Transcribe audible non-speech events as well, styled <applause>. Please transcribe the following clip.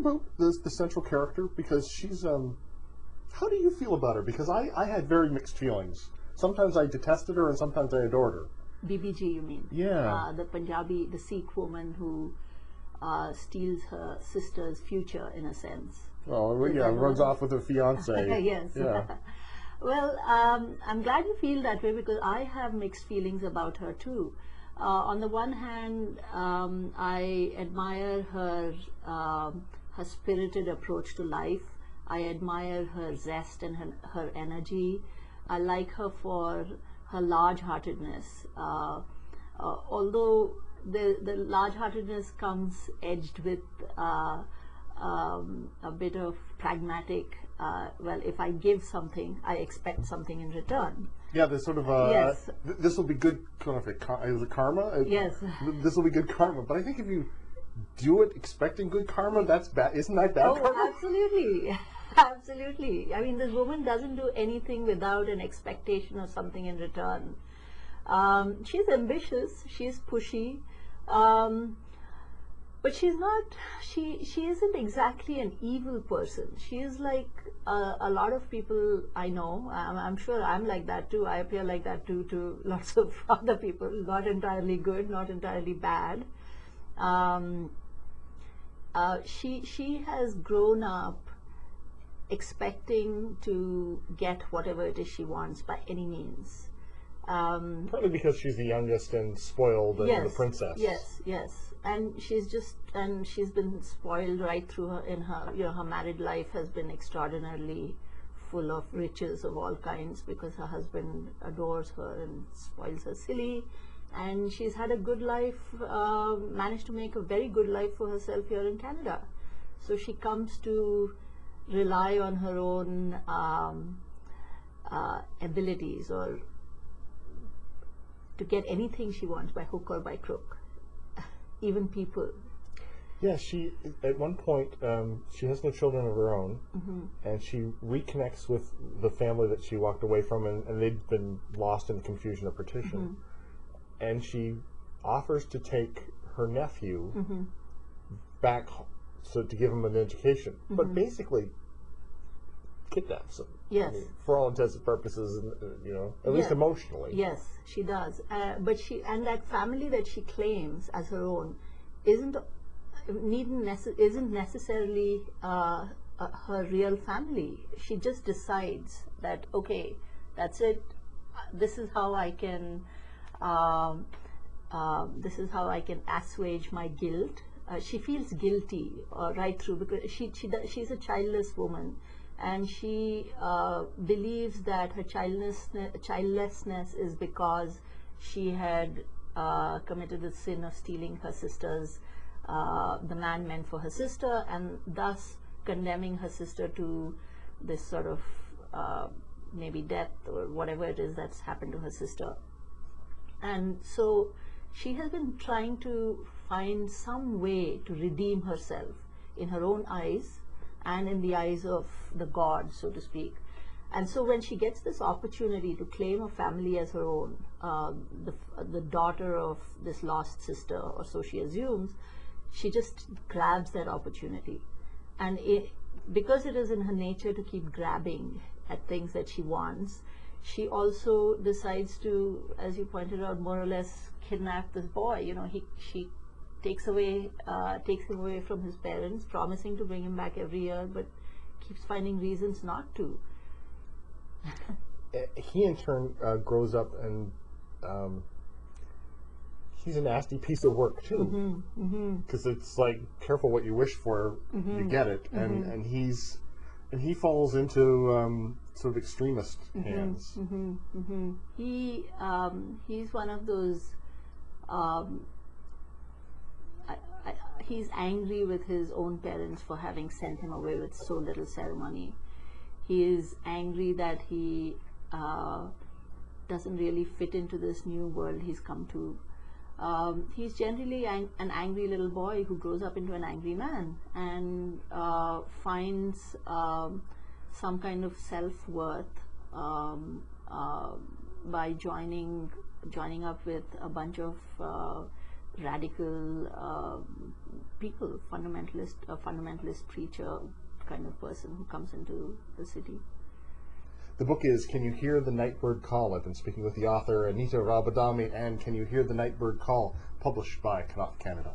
about the, the central character because she's um. How do you feel about her? Because I, I had very mixed feelings. Sometimes I detested her, and sometimes I adored her. Bibi-ji, you mean? Yeah. Uh, the Punjabi, the Sikh woman who uh, steals her sister's future, in a sense. Oh, well, yeah, runs off with her fiance. <laughs> yes. Yeah. <laughs> well, um, I'm glad you feel that way because I have mixed feelings about her too. Uh, on the one hand, um, I admire her um, her spirited approach to life. I admire her zest and her, her energy. I like her for her large-heartedness. Uh, uh, although the the large-heartedness comes edged with uh, um, a bit of pragmatic. Uh, well, if I give something, I expect something in return. Yeah, there's sort of a. Yes. th- this will be good. Kind of a, is it karma? Yes. th- This will be good karma. But I think if you do it expecting good karma, that's bad. Isn't that bad Oh, karma? absolutely. <laughs> Absolutely. I mean, this woman doesn't do anything without an expectation of something in return. Um, she's ambitious, she's pushy, um, but she's not, she, she isn't exactly an evil person. She is like uh, a lot of people I know. I'm, I'm sure I'm like that too. I appear like that too to <laughs> lots of other people. Not entirely good, not entirely bad. Um, uh, she she has grown up expecting to get whatever it is she wants by any means. Um, Partly because she's the youngest and spoiled and yes, the princess. Yes, yes, and she's just and she's been spoiled right through her in her you know her married life has been extraordinarily full of riches of all kinds because her husband adores her and spoils her silly. And she's had a good life, uh, managed to make a very good life for herself here in Canada. So she comes to rely on her own um, uh, abilities or to get anything she wants by hook or by crook, <laughs> even people. Yeah, she at one point um, she has no children of her own, Mm-hmm. and she reconnects with the family that she walked away from, and, and they'd been lost in the confusion of partition. Mm-hmm. And she offers to take her nephew Mm-hmm. back so to give him an education, Mm-hmm. but basically kidnaps him. Yes. I mean, for all intents and purposes, and, uh, you know, at least emotionally. Yes, she does. Uh, but she and that family that she claims as her own isn't needn't nece- isn't necessarily uh, uh, her real family. She just decides that okay, that's it. This is how I can. Um, um, this is how I can assuage my guilt. Uh, she feels guilty uh, right through because she she she's a childless woman, and she uh, believes that her childlessness childlessness is because she had uh, committed the sin of stealing her sister's uh, the man meant for her sister, and thus condemning her sister to this sort of maybe death or whatever it is that's happened to her sister. And so she has been trying to find some way to redeem herself in her own eyes and in the eyes of the gods, so to speak. And so when she gets this opportunity to claim a family as her own, uh, the, the daughter of this lost sister, or so she assumes, she just grabs that opportunity. And it, because it is in her nature to keep grabbing at things that she wants, she also decides to, as you pointed out, more or less kidnap this boy. You know, he she takes away uh, takes him away from his parents, promising to bring him back every year, but keeps finding reasons not to. Uh, <laughs> he in turn uh, grows up and um, he's a nasty piece of work too. Because it's like careful what you wish for you get it. And and he's and he falls into um, sort of extremist hands He um, he's one of those. Um, I, I, he's angry with his own parents for having sent him away with so little ceremony. He is angry that he uh, doesn't really fit into this new world he's come to. Um, he's generally ang- an angry little boy who grows up into an angry man and uh, finds um, some kind of self worth um, uh, by joining joining up with a bunch of uh, radical um, people, fundamentalist, a fundamentalist preacher kind of person who comes into the city. The book is Can You Hear the Nightbird Call? I've been speaking with the author Anita Rau Badami and Can You Hear the Nightbird Call, published by Knopf Canada.